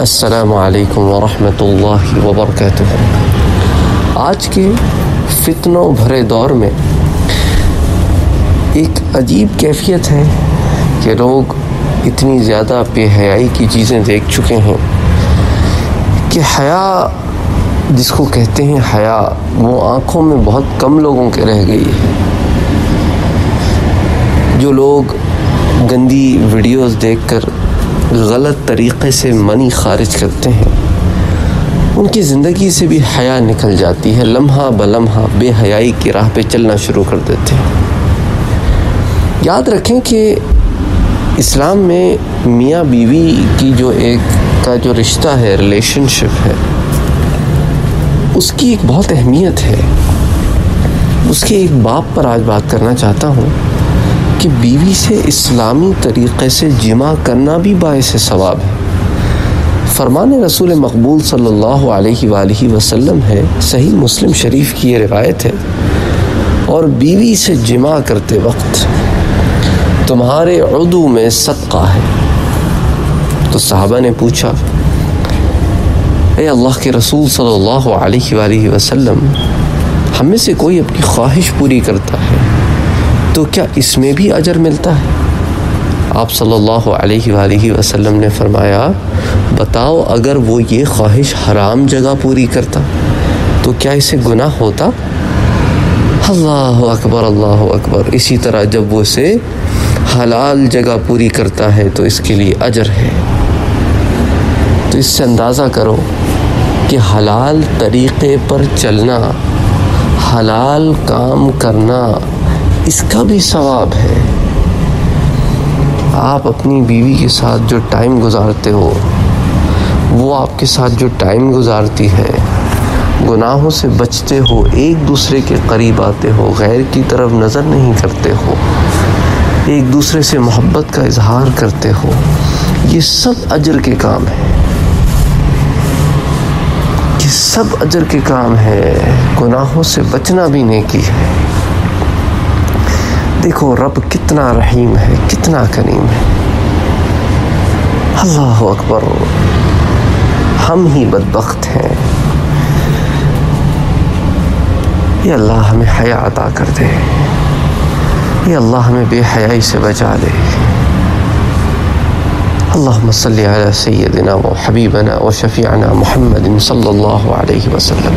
असलकम वरहमतुल्लाहि वबरकातुहू आज के फितनों भरे दौर में एक अजीब कैफियत है कि लोग इतनी ज़्यादा बेहयाई की चीज़ें देख चुके हैं कि हया, जिसको कहते हैं हया, वो आँखों में बहुत कम लोगों के रह गई है। जो लोग गंदी वीडियोस देखकर गलत तरीक़े से मनी खारिज करते हैं। उनकी ज़िंदगी से भी हया निकल जाती है। लम्हा बलम्हा, बेहयाई की राह पे चलना शुरू कर देते हैं। याद रखें कि इस्लाम में मियाँ बीवी की जो एक, का जो रिश्ता है रिलेशनशिप है, उसकी एक बहुत अहमियत है। उसके एक बाप पर आज बात करना चाहता हूँ। कि बीवी से इस्लामी तरीक़े से जिमा करना भी बायस सवाब है। फरमान रसूल मकबूल सल्लल्लाहु अलैहि वसल्लम है, सही मुस्लिम शरीफ की ये रिवायत है, और बीवी से जिमा करते वक्त तुम्हारे उर्दू में सदका है। तो साहबा ने पूछा, ए अल्लाह के रसूल सल्लल्लाहु अलैहि वसल्लम से कोई अपनी ख्वाहिश पूरी करता है? तो क्या इसमें भी अजर मिलता है? आप सल्लल्लाहु अलैहि वसल्लम ने फरमाया, बताओ अगर वो ये ख्वाहिश हराम जगह पूरी करता तो क्या इसे गुनाह होता? अल्लाह अकबर अल्लाह अकबर। इसी तरह जब वो इसे हलाल जगह पूरी करता है तो इसके लिए अजर है। तो इससे अंदाज़ा करो कि हलाल तरीक़े पर चलना, हलाल काम करना इसका भी सवाब है। आप अपनी बीवी के साथ जो टाइम गुजारते हो, वो आपके साथ जो टाइम गुजारती है, गुनाहों से बचते हो, एक दूसरे के करीब आते हो, गैर की तरफ़ नज़र नहीं करते हो, एक दूसरे से मोहब्बत का इजहार करते हो, ये सब अजर के काम है। ये सब अजर के काम है। गुनाहों से बचना भी नेकी है। देखो रब कितना रहीम है, कितना करीम है। अल्लाह अकबर। हम ही बदबख्त हैं। ये अल्लाह हमें हया अता कर दे। ये अल्लाह हमें बेहयाई से बचा ले अल्लाह सल सैदना व हबीबना व शफ़ीना महमद सल्लल्लाहु अलैहि वसल्लम।